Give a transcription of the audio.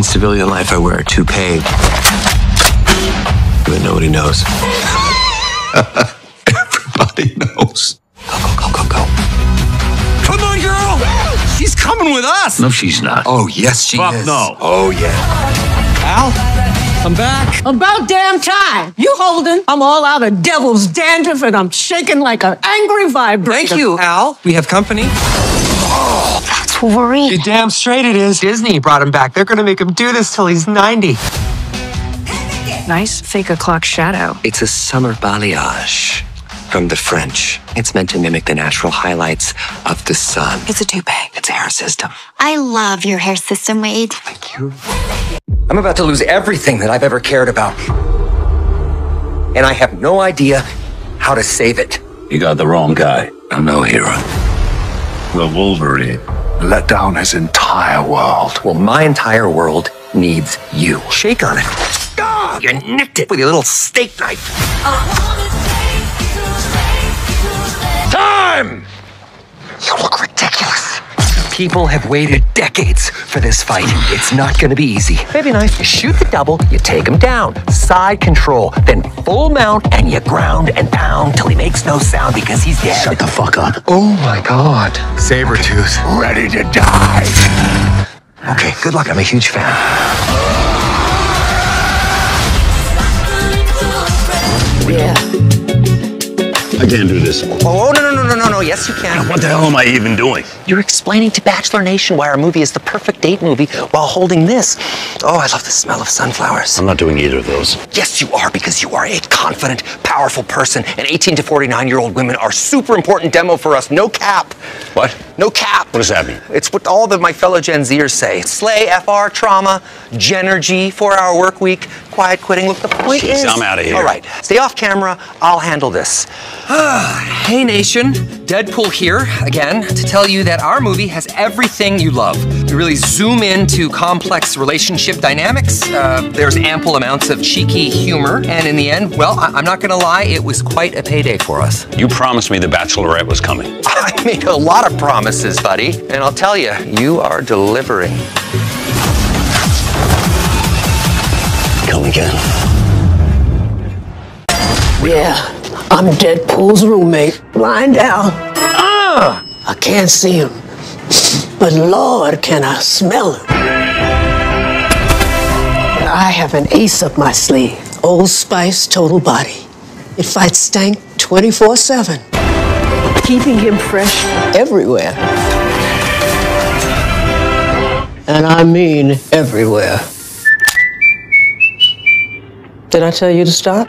In civilian life, I wear a toupee. But nobody knows. Everybody knows. Go, go, go, go, go. Come on, girl! She's coming with us! No, she's not. Oh, yes, she Fuck is. no. Oh, yeah. Al, I'm back. About damn time. You holding? I'm all out of devil's dandruff and I'm shaking like an angry vibrator. Thank you, Al. We have company. That's Wolverine. You're damn straight it is. Disney brought him back. They're gonna make him do this till he's 90. Nice fake o'clock shadow. It's a summer balayage from the French. It's meant to mimic the natural highlights of the sun. It's a toupee. It's a hair system. I love your hair system, Wade. Thank you. I'm about to lose everything that I've ever cared about. And I have no idea how to save it. You got the wrong guy. I'm no hero. The Wolverine. Let down his entire world. Well, my entire world needs you. Shake on it. Ah, you nicked it with your little steak knife. Time! People have waited decades for this fight. It's not gonna be easy. Baby knife, you shoot the double, you take him down. Side control, then full mount, and you ground and pound till he makes no sound because he's dead. Shut the fuck up. Oh my god. Sabretooth. Ready to die. Okay, good luck. I'm a huge fan. Can't do this. Oh, oh, no, no, no, no, no, no. Yes, you can. What the hell am I even doing? You're explaining to Bachelor Nation why our movie is the perfect date movie while holding this. Oh, I love the smell of sunflowers. I'm not doing either of those. Yes, you are, because you are a confident, powerful person, and 18 to 49 year old women are super important demo for us. No cap. What? No cap. What does that mean? It's what all of my fellow Gen Zers say. Slay, FR, trauma, Genergy, four hour work week, quiet quitting. Look, the point Jeez, is. I'm out of here. All right, stay off camera. I'll handle this. hey, Nation. Deadpool here again to tell you that our movie has everything you love. We really zoom into complex relationship dynamics. Uh, there's ample amounts of cheeky humor. And in the end, well, I- I'm not going to lie, it was quite a payday for us. You promised me the Bachelorette was coming. I made a lot of promises, buddy. And I'll tell you, you are delivering. Come again. Yeah, I'm Deadpool's roommate, Blind Al. Ah! I can't see him, but Lord, can I smell him. I have an ace up my sleeve. Old Spice Total Body. It fights stank 24 7, keeping him fresh everywhere. And I mean everywhere. Did I tell you to stop?